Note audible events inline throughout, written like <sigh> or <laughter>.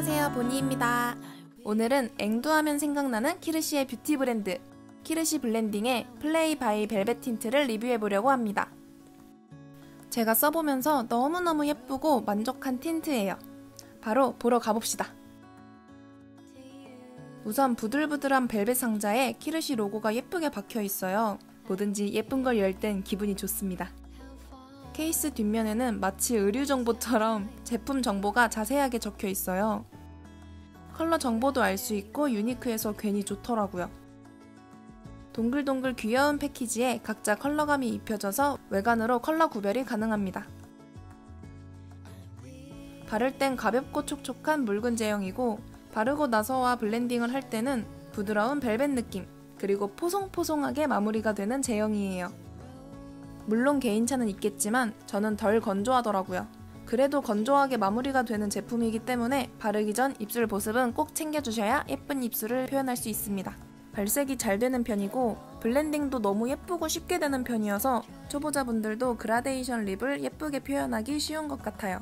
안녕하세요 보니입니다. 오늘은 앵두하면 생각나는 키르시의 뷰티 브랜드 키르시 블렌딩의 플레이 바이 벨벳 틴트를 리뷰해보려고 합니다. 제가 써보면서 너무너무 예쁘고 만족한 틴트예요. 바로 보러 가봅시다. 우선 부들부들한 벨벳 상자에 키르시 로고가 예쁘게 박혀 있어요. 뭐든지 예쁜 걸 열 땐 기분이 좋습니다 케이스 뒷면에는 마치 의류 정보처럼 제품 정보가 자세하게 적혀 있어요. 컬러 정보도 알 수 있고 유니크해서 괜히 좋더라고요. 동글동글 귀여운 패키지에 각자 컬러감이 입혀져서 외관으로 컬러 구별이 가능합니다. 바를 땐 가볍고 촉촉한 묽은 제형이고 바르고 나서와 블렌딩을 할 때는 부드러운 벨벳 느낌 그리고 포송포송하게 마무리가 되는 제형이에요. 물론 개인차는 있겠지만 저는 덜 건조하더라고요. 그래도 건조하게 마무리가 되는 제품이기 때문에 바르기 전 입술 보습은 꼭 챙겨주셔야 예쁜 입술을 표현할 수 있습니다. 발색이 잘 되는 편이고 블렌딩도 너무 예쁘고 쉽게 되는 편이어서 초보자분들도 그라데이션 립을 예쁘게 표현하기 쉬운 것 같아요.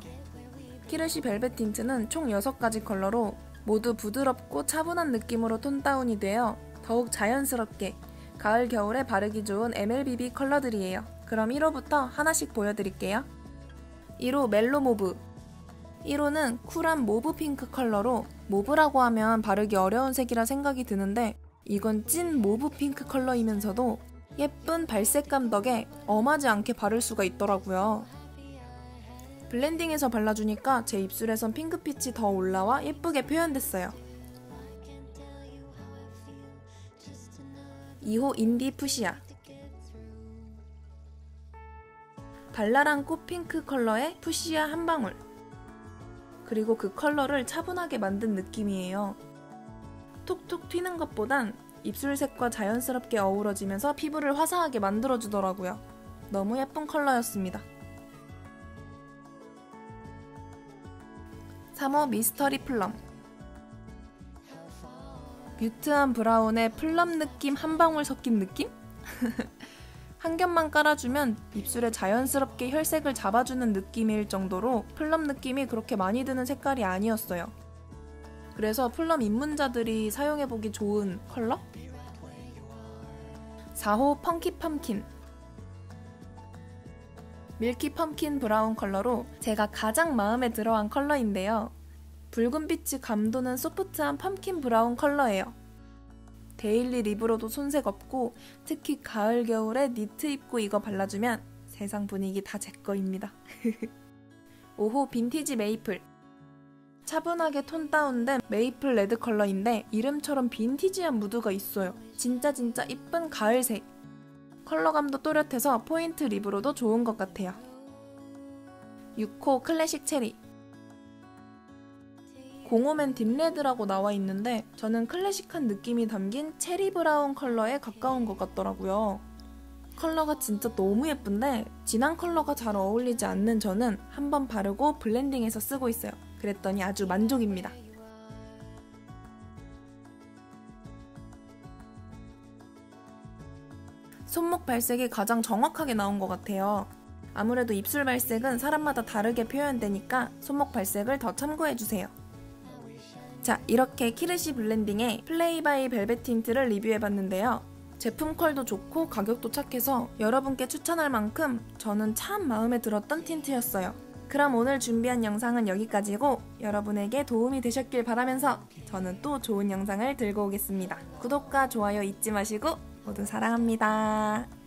키르시 벨벳 틴트는 총 6가지 컬러로 모두 부드럽고 차분한 느낌으로 tone down이 되어 더욱 자연스럽게 가을 겨울에 바르기 좋은 MLBB 컬러들이에요. 그럼 1호부터 하나씩 보여드릴게요. 1호 Mellow Mauve 1호는 쿨한 mauve pink 컬러로 mauve라고 하면 바르기 어려운 색이라 생각이 드는데 이건 찐 mauve pink 컬러이면서도 예쁜 발색감 덕에 엄하지 않게 바를 수가 있더라고요. 블렌딩해서 발라주니까 제 입술에선 핑크빛이 더 올라와 예쁘게 표현됐어요. 2호 Indie Fuchsia 발랄한 꽃 핑크 컬러의 fuchsia 한 방울 그리고 그 컬러를 차분하게 만든 느낌이에요. 톡톡 튀는 것보단 입술색과 자연스럽게 어우러지면서 피부를 화사하게 만들어주더라고요. 너무 예쁜 컬러였습니다. 3호 Mystery Plum mute한 브라운에 plum 느낌 한 방울 섞인 느낌? <laughs> 한 겹만 깔아주면 입술에 자연스럽게 혈색을 잡아주는 느낌일 정도로 plum 느낌이 그렇게 많이 드는 색깔이 아니었어요. 그래서 plum 입문자들이 사용해보기 좋은 컬러? 4호 Funky Pumpkin milky pumpkin brown 컬러로 제가 가장 마음에 들어한 컬러인데요. 붉은빛이 감도는 소프트한 pumpkin brown 컬러예요. daily lip으로도 손색 없고 특히 가을 겨울에 니트 입고 이거 발라주면 세상 분위기 다 제 거입니다. <laughs> 5호 Vintage Maple 차분하게 tone down된 maple red 컬러인데 이름처럼 빈티지한 무드가 있어요. 진짜 진짜 이쁜 가을색. 컬러감도 또렷해서 point lip으로도 좋은 것 같아요. 6호 Classic Cherry 공홈엔 딥레드라고 나와 있는데 저는 클래식한 느낌이 담긴 체리 브라운 컬러에 가까운 것 같더라고요. 컬러가 진짜 너무 예쁜데 진한 컬러가 잘 어울리지 않는 저는 한번 바르고 블렌딩해서 쓰고 있어요. 그랬더니 아주 만족입니다. 손목 발색이 가장 정확하게 나온 것 같아요. 아무래도 입술 발색은 사람마다 다르게 표현되니까 손목 발색을 더 참고해주세요. 자, 이렇게 키르시 블렌딩의 플레이바이 벨벳 틴트를 리뷰해봤는데요. 제품 퀄도 좋고 가격도 착해서 여러분께 추천할 만큼 저는 참 마음에 들었던 틴트였어요. 그럼 오늘 준비한 영상은 여기까지고 여러분에게 도움이 되셨길 바라면서 저는 또 좋은 영상을 들고 오겠습니다. 구독과 좋아요 잊지 마시고 모두 사랑합니다.